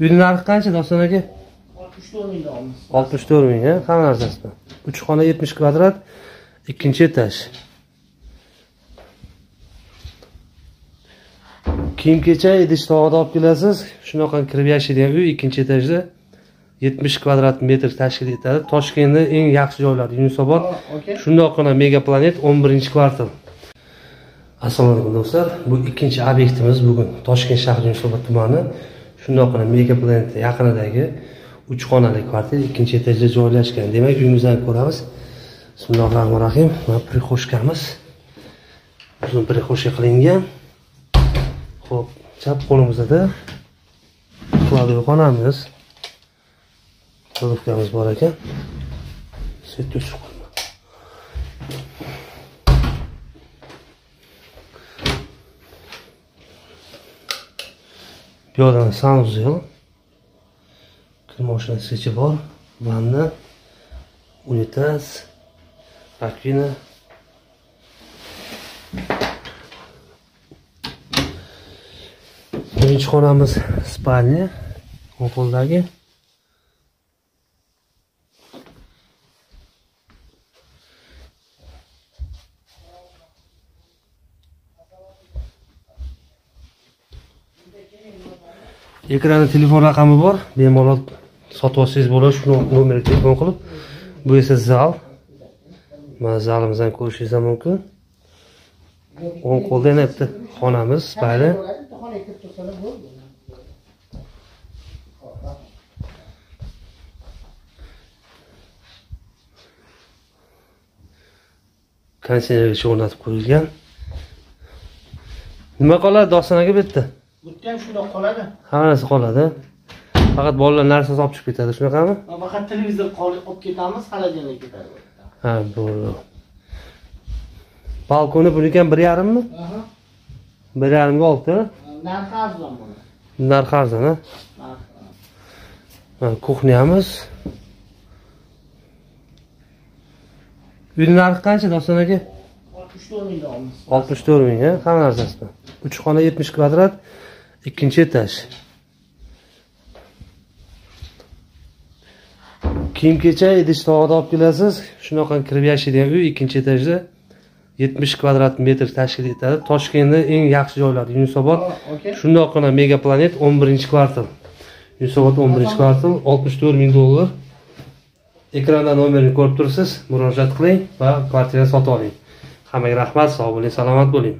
uyni narxi qancha doston aka? Oltmish to'rt ming olamiz oltmish to'rt ming a hamma narsasi bilan uch xona yetmish kvadrat ikkinchi etaj. Kiyim kechak idish tovoqni olib kelasiz. Shunaqa kirib yashaydigan uy ikkinchi etajda yetmish kvadrat metr tashkil etadi toshkentni eng yaxshi joylari yunusobod. Shundoqqina mega planet o'n birinchi kvartal. Assalomu alaykum do'stlar. Bu ikkinchi obyektimiz bugun. Toshkent shahri yunusobod tumani shundoqqina mega planet yaqinidagi uch xonali kvartira ikkinchi etajda joylashgan. Demak uyimizni ko'ramiz bismillahi rohmanir rohim mana prixoshkamiz uzun prixoshka qilingan. Ho'p chap qo'limizda кладовый xonamiz kladovkamiz bor ekan. Svetga tushib piyodani bu yoqdan kir moshina bor. Vanna unitaz rakvina. Birinchi xonamiz spalnya o'ng qo'ldagi ekranda telefon raqami bor. Bemalol sotib olsangiz bo'ladi shu nomerga telefon qilib bu esa zal. Mana zalimizdan ko'rishingiz mumkin. O'ng qo'lda yana bitta xonamiz spalnya xonaga kirib bo'ldi konditsionergacha o'rnatib qo'yilgan. Nima qoladi? Doston aka bu yerda. Bu yerda ham shundoq qoladi. Hamma narsa qoladi. Faqat bolalar narsasi olib chiqib ketadi shunaqami? Faqat televizor olib ketamiz xolodilnik ketadi. Ha bo'ldi balkoni buniki ham bir yarimmi? Aha. bir yarimga olti narxi arzon buni. Narxi arzon a kuxnyamiz uyni narxi qancha doston aka? Oltmish to'rt ming olamiz oltmish to'rt ming hamma narsasi uch xona yetmish kvadrat ikkinchi etaj kiyim kechak idish tovoqni olib kelasiz. Shunaqa kirib yashaydigan uy ikkinchi etajda yetmish kvadrat metr tashkil etadi toshkentni eng yaxshi joylari yunusobod. Okey shundoqqina mega planet o'n birinchi kvartal. Yunusobod o'n birinchi kvartal oltmish to'rt ming dollar. Ekranda nomerini ko'rib turibsiz. Murojaat qiling va kvartirani sotib oling. Hammaga rahmat sog' bo'ling salomat bo'ling